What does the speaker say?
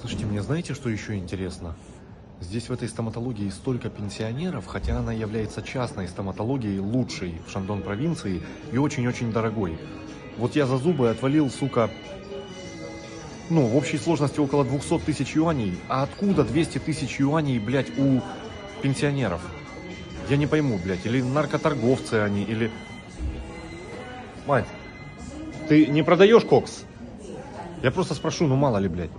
Слушайте, мне знаете, что еще интересно? Здесь в этой стоматологии столько пенсионеров, хотя она является частной стоматологией, лучшей в Шандон провинции и очень-очень дорогой. Вот я за зубы отвалил, сука, ну, в общей сложности около 200 тысяч юаней. А откуда 200 тысяч юаней, блядь, у пенсионеров? Я не пойму, блядь, или наркоторговцы они, или... Мать, ты не продаешь кокс? Я просто спрошу, ну мало ли, блядь.